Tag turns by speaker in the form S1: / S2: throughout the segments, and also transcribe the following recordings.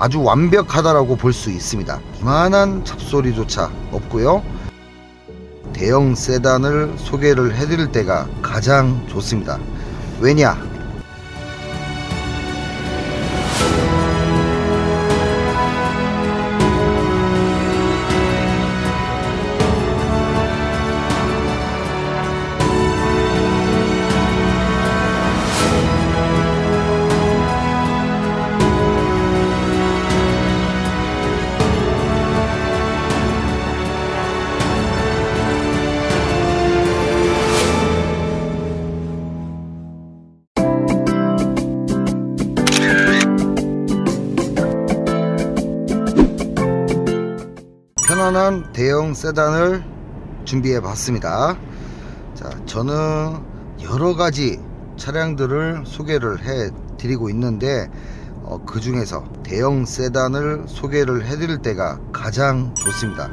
S1: 아주 완벽하다라고 볼 수 있습니다. 이만한 잡소리조차 없고요. 대형 세단을 소개를 해드릴 때가 가장 좋습니다. 왜냐? 편안한 대형 세단을 준비해 봤습니다. 자, 저는 여러 가지 차량들을 소개를 해 드리고 있는데 어, 그 중에서 대형 세단을 소개를 해 드릴 때가 가장 좋습니다.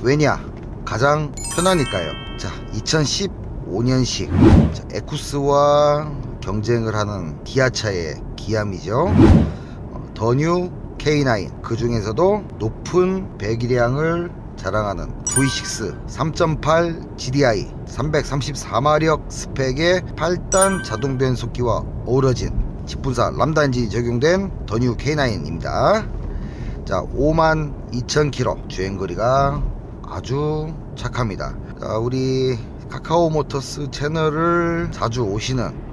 S1: 왜냐? 가장 편하니까요. 자, 2015년식 자, 에쿠스와 경쟁을 하는 기아차의 기함이죠. 어, 더뉴 K9 그 중에서도 높은 배기량을 자랑하는 V6 3.8 GDI 334마력 스펙의 8단 자동 변 속기와 어우러진 10분사 람다 엔진이 적용된 더뉴 K9입니다. 자, 5만 2천 k m 주행거리가 아주 착합니다. 자, 우리 카카오 모터스 채널을 자주 오시는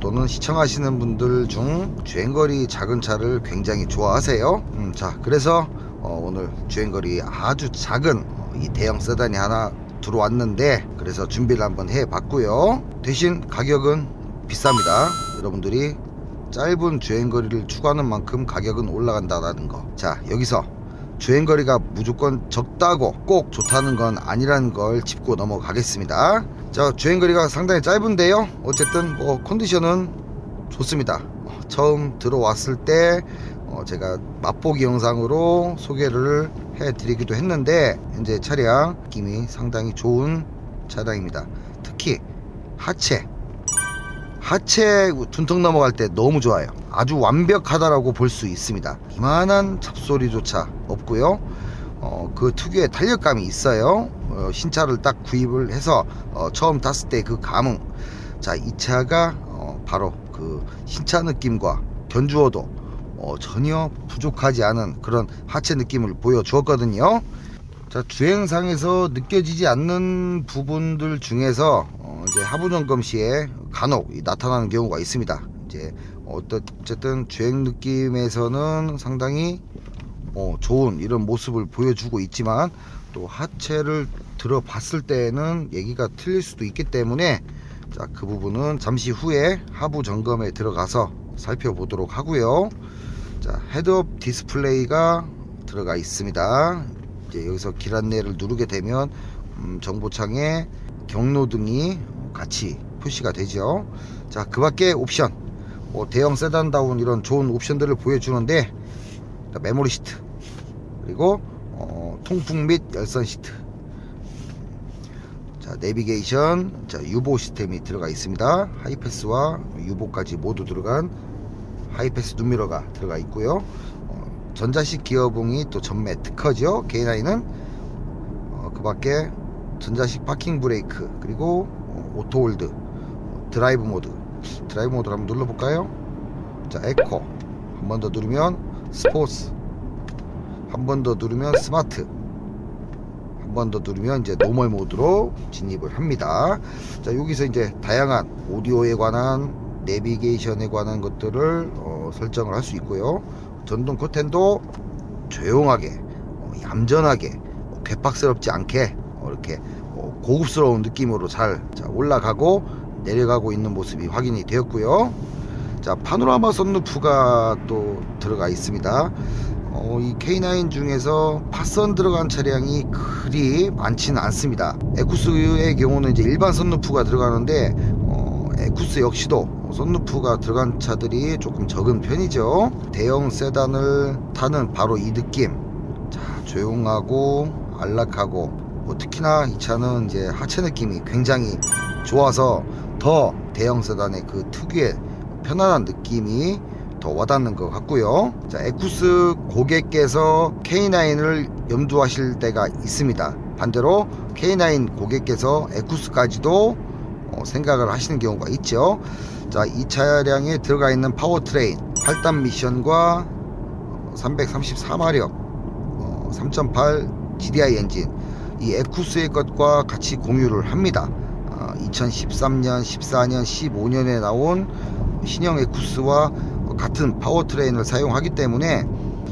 S1: 또는 시청하시는 분들 중 주행거리 작은 차를 굉장히 좋아하세요. 음, 자 그래서 어, 오늘 주행거리 아주 작은 어, 이 대형 세단이 하나 들어왔는데 그래서 준비를 한번 해 봤고요. 대신 가격은 비쌉니다. 여러분들이 짧은 주행거리를 추구하는 만큼 가격은 올라간다는 거자 여기서 주행거리가 무조건 적다고 꼭 좋다는 건 아니라는 걸 짚고 넘어가겠습니다 자 주행거리가 상당히 짧은데요. 어쨌든 뭐 컨디션은 좋습니다. 어, 처음 들어왔을 때 어, 제가 맛보기 영상으로 소개를 해 드리기도 했는데 현재 차량 느낌이 상당히 좋은 차량입니다. 특히 하체. 하체 둔턱 넘어갈 때 너무 좋아요. 아주 완벽하다라고 볼 수 있습니다. 이만한 잡소리조차 없고요. 어, 그 특유의 탄력감이 있어요 어, 신차를 딱 구입을 해서 어, 처음 탔을 때 그 감흥. 자 이 차가 어, 바로 그 신차 느낌과 견주어도 어, 전혀 부족하지 않은 그런 하체 느낌을 보여주었거든요. 자 주행상에서 느껴지지 않는 부분들 중에서 어, 이제 하부 점검 시에 간혹 나타나는 경우가 있습니다. 이제 어쨌든 주행 느낌에서는 상당히 어, 좋은 이런 모습을 보여주고 있지만 또 하체를 들어봤을 때는 얘기가 틀릴 수도 있기 때문에 자, 그 부분은 잠시 후에 하부 점검에 들어가서 살펴보도록 하고요. 자, 헤드업 디스플레이가 들어가 있습니다. 이제 여기서 길 안내를 누르게 되면 음, 정보창에 경로 등이 같이 표시가 되죠. 자, 그 밖에 옵션, 뭐 대형 세단다운 이런 좋은 옵션들을 보여주는데 메모리 시트 그리고 어, 통풍 및 열선 시트. 자 내비게이션. 자 유보 시스템이 들어가 있습니다. 하이패스와 유보까지 모두 들어간 하이패스 룸미러가 들어가 있고요. 어, 전자식 기어봉이 또 전매 특허죠. K9은 어, 그 밖에 전자식 파킹 브레이크 그리고 어, auto hold 드라이브 모드. 드라이브 모드를 한번 눌러볼까요? 자 에코. 한 번 더 누르면 스포츠 한 번 더 누르면 스마트. 한 번 더 누르면 이제 normal 모드로 진입을 합니다. 자 여기서 이제 다양한 오디오에 관한 내비게이션에 관한 것들을 어, 설정을 할 수 있고요. 전동 커튼도 조용하게 어, 얌전하게 어, 괴팍스럽지 않게 어, 이렇게 어, 고급스러운 느낌으로 잘 자, 올라가고 내려가고 있는 모습이 확인이 되었고요. 자 파노라마 선루프가 또 들어가 있습니다 어, 이 K9 중에서 파선 들어간 차량이 그리 많지는 않습니다. 에쿠스의 경우는 이제 일반 선루프가 들어가는데 어, 에쿠스 역시도 선루프가 들어간 차들이 조금 적은 편이죠. 대형 세단을 타는 바로 이 느낌. 자 조용하고 안락하고 뭐 특히나 이 차는 이제 하체 느낌이 굉장히 좋아서 더 대형 세단의 그 특유의 편안한 느낌이 더 와닿는 것 같고요. 자, 에쿠스 고객께서 K9을 염두하실 때가 있습니다. 반대로 K9 고객께서 에쿠스까지도 어, 생각을 하시는 경우가 있죠. 자, 이 차량에 들어가 있는 powertrain 8단 미션과 334마력 3.8 GDI 엔진 이 에쿠스의 것과 같이 공유를 합니다. 2013년, 14년, 15년에 나온 신형 에쿠스와 같은 파워트레인을 사용하기 때문에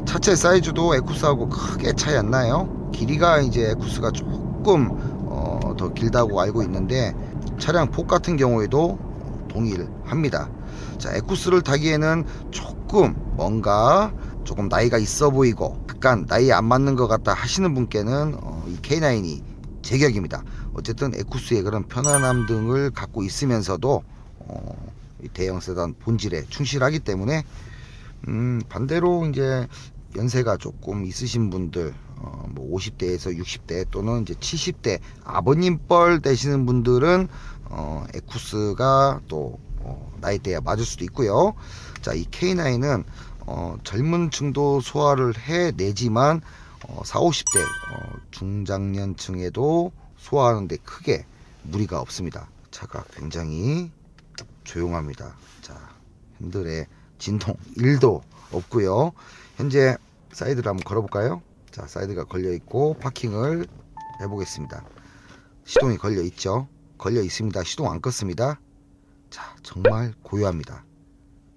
S1: 차체 사이즈도 에쿠스하고 크게 차이 안 나요. 길이가 이제 에쿠스가 조금 어, 더 길다고 알고 있는데 차량 폭 같은 경우에도 동일합니다. 자, 에쿠스를 타기에는 조금 뭔가 조금 나이가 있어 보이고 약간 나이에 안 맞는 것 같다 하시는 분께는 어, 이 K9이 제격입니다. 어쨌든 에쿠스의 그런 편안함 등을 갖고 있으면서도 어, 대형 세단 본질에 충실하기 때문에 음, 반대로 이제 연세가 조금 있으신 분들 어, 뭐 50대에서 60대 또는 이제 70대 아버님 뻘 되시는 분들은 어, 에쿠스가 또 어, 나이대에 맞을 수도 있고요. 자, 이 K9은 어, 젊은 층도 소화를 해내지만 어, 4, 50대 어, 중장년층에도 소화하는데 크게 무리가 없습니다. 차가 굉장히 조용합니다. 자, 핸들에 진동 1도 없고요. 현재 사이드를 한번 걸어볼까요? 자, 사이드가 걸려 있고 파킹을 해보겠습니다. 시동이 걸려 있죠? 걸려 있습니다. 시동 안 껐습니다. 자, 정말 고요합니다.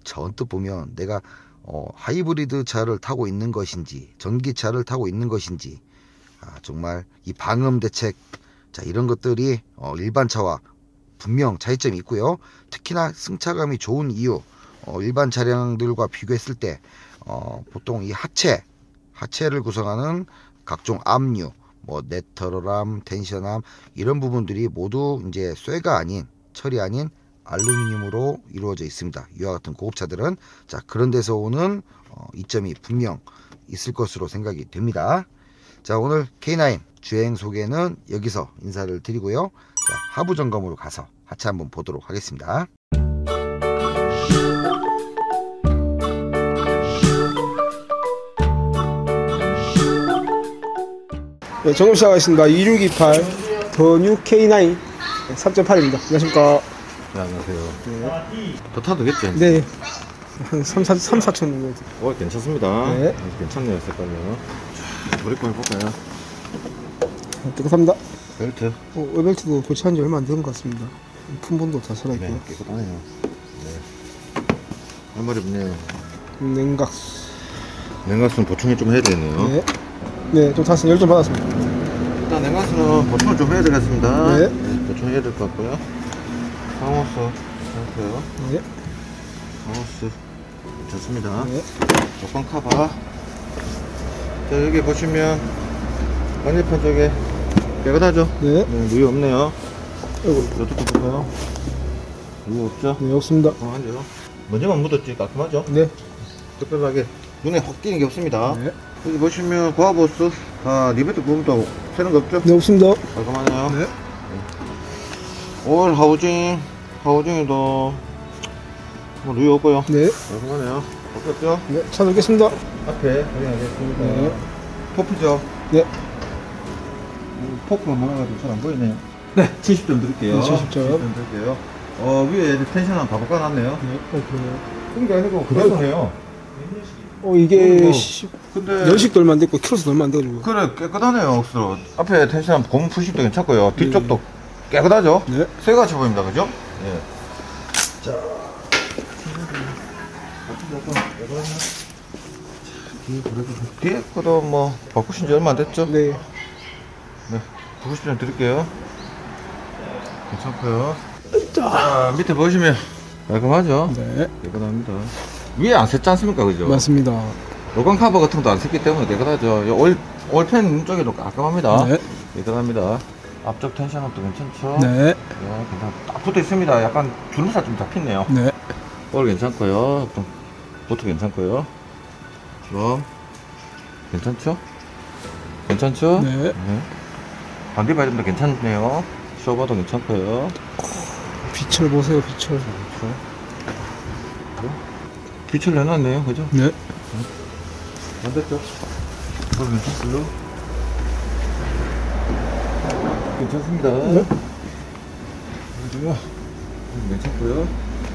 S1: 저 언뜻 보면 내가 어, 하이브리드 차를 타고 있는 것인지 전기차를 타고 있는 것인지 아, 정말 이 방음 대책 자 이런 것들이 어, 일반 차와 분명 차이점이 있고요. 특히나 승차감이 좋은 이유 어, 일반 차량들과 비교했을 때 어, 보통 이 하체 하체를 구성하는 각종 압류 뭐 네터럴암, 텐션암 이런 부분들이 모두 이제 쇠가 아닌 철이 아닌 알루미늄으로 이루어져 있습니다. 이와 같은 고급차들은 자 그런 데서 오는 어, 이점이 분명 있을 것으로 생각이 됩니다. 자 오늘 K9 주행 소개는 여기서 인사를 드리고요. 자 하부 점검으로 가서 하체 한번 보도록 하겠습니다.
S2: 네, 점검 시작하겠습니다. 2628 더뉴 K9 3.8입니다. 안녕하십니까.
S3: 네, 안녕하세요. 더 타도 되겠죠?
S2: 네. 한 3, 4, 3 4천 정도.
S3: 어, 괜찮습니다.
S2: 네.
S3: 괜찮네요, 색깔요. 브레이크 해볼까요?
S2: 깨끗합니다.
S3: 벨트.
S2: 어, 웨벨트도 교체한 지 얼마 안 된 것 같습니다. 품번도 다 살아있고요.
S3: 네, 깨끗하네요. 네. 할 말이 없네요.
S2: 냉각수.
S3: 냉각수는 보충을 좀 해야 되네요.
S2: 네. 네, 좀 탔으니 열좀 받았습니다.
S3: 일단 냉각수는 보충을 좀 해야 되겠습니다.
S2: 네.
S3: 보충해야 될 것 같고요. 상호스 상태요.
S2: 네.
S3: 상호스 좋습니다.
S2: 네.
S3: 조건 카바. 자, 여기 보시면 반대편 쪽에 깨끗하죠?
S2: 네.
S3: 네, 누이 없네요.
S2: 아이고,
S3: 이것도 보세요. 누이 없죠?
S2: 네, 없습니다.
S3: 어, 한죠. 먼저만 묻었지 깔끔하죠?
S2: 네.
S3: 특별하게 눈에 확 띄는 게 없습니다.
S2: 네.
S3: 여기 보시면 고아보스 아 리베트 부분도 새는 거 없죠?
S2: 네, 없습니다.
S3: 깔끔하네요.
S2: 네.
S3: 올 하우징 하우징에도 뭐 누이 없고요.
S2: 네.
S3: 깔끔하네요. 없었죠?
S2: 네. 차 넣겠습니다.
S3: 앞에 확인하겠습니다.
S2: 네.
S3: 포프죠?
S2: 네.
S3: 포크가 많아가지고 잘 안 보이네요. 네, 70점 드릴게요.
S2: 네, 70점.
S3: 드릴게요. 어, 위에 텐션 한다 바꿔 놨네요.
S2: 네. 어, 그래요.
S3: 그러니까 해도 그대로네요.
S2: 어, 이게
S3: 뭐,
S2: 시-
S3: 근데
S2: 연식도 얼마 안 됐고, 키로수도 얼마 안 돼가지고.
S3: 그래 깨끗하네요 억수로 앞에 텐션 고무 푸싱도 괜찮고요 뒤쪽도 깨끗하죠
S2: 네.
S3: 새같이 보입니다 그죠 예. 뒤에 거도 뭐 바꾸신 지 얼마 안 됐죠
S2: 네.
S3: 네 90점 드릴게요 괜찮고요 자 밑에 보시면 깔끔하죠
S2: 네.
S3: 깨끗합니다 위에 안 샜지 않습니까 그죠
S2: 맞습니다.
S3: 로건 카버 같은 것도 안 샜기 때문에 깨끗하죠. 이 올, 올펜 쪽에도 깔끔합니다.
S2: 네.
S3: 깨끗합니다. 앞쪽 텐션업도 괜찮죠?
S2: 네.
S3: 네, 괜찮. 딱 붙어 있습니다. 약간 주름살 좀 잡혔네요.
S2: 네.
S3: 볼 괜찮고요. 좀 보트 괜찮고요. 좀 괜찮죠? 괜찮죠?
S2: 네.
S3: 반대 바이점도 괜찮네요. 쇼버도 괜찮고요.
S2: 빛을 보세요, 빛을.
S3: 빛을 내놨네요, 그죠?
S2: 네.
S3: 반대쪽. 이거 괜찮고요. 괜찮습니다.
S2: 네.
S3: 그죠? 괜찮고요.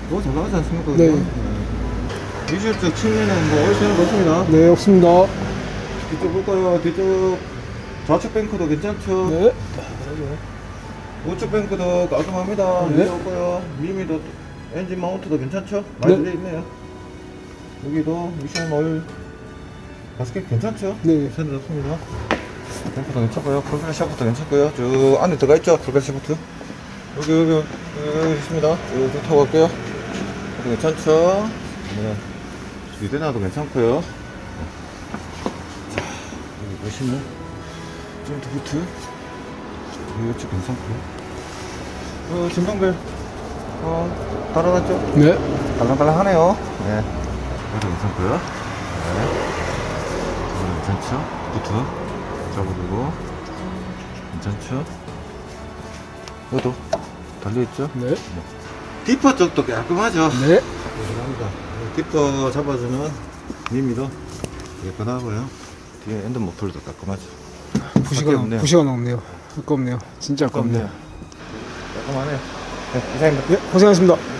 S3: 뭐 잘 나가지 않습니까?
S2: 네.
S3: 그죠? 미술적 측면은 뭐 어디서는 없습니다.
S2: 네, 없습니다.
S3: 뒤쪽 볼까요? 뒤쪽 좌측 뱅크도 괜찮죠?
S2: 네.
S3: 우측 뱅크도 깔끔합니다.
S2: 네.
S3: 없고요. 미미도 엔진 마운트도 괜찮죠? 많이
S2: 네.
S3: 들려 있네요. 여기도 미션 오일 가스켓 괜찮죠?
S2: 네.
S3: 괜찮 좋습니다. 뱅크도 괜찮고요. 풀그라 샤프트 괜찮고요. 저 안에 들어가 있죠? 풀그라 샤프트. 여기 여기 여기 있습니다. 여기 타고 갈게요. 괜찮죠? 네. 유대나도 괜찮고요. 자 여기 보시면 찜트 부트 이쪽 괜찮고요. 어, 진동벨 어 달아놨죠?
S2: 네.
S3: 달랑달랑하네요. 네. 여기도 괜찮고요. 네. 이거 괜찮죠? 부트 잡아두고 괜찮죠? 이것도 달려있죠?
S2: 네.
S3: 디퍼 쪽도 깔끔하죠?
S2: 네.
S3: 감사합니다. 디퍼 잡아주는 미미도 깨끗하고요. 뒤에 엔드 모플도 깔끔하죠?
S2: 부시가,
S3: 밖에 없네요.
S2: 부시가 나오네요. 아깝네요. 진짜
S3: 아깝네요. 깔끔하네요. 네, 이상입니다.
S2: 네, 고생하셨습니다.